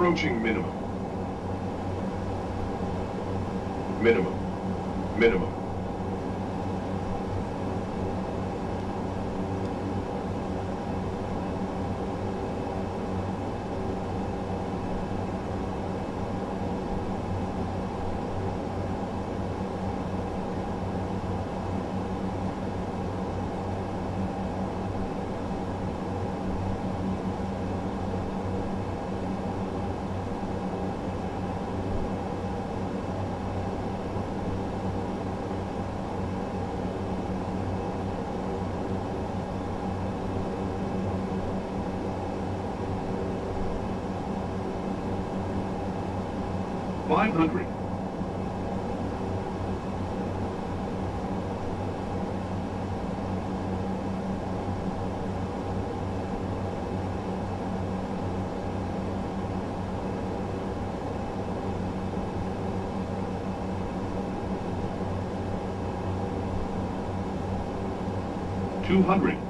Approaching minimum. Minimum. Minimum. Five hundred. Two hundred.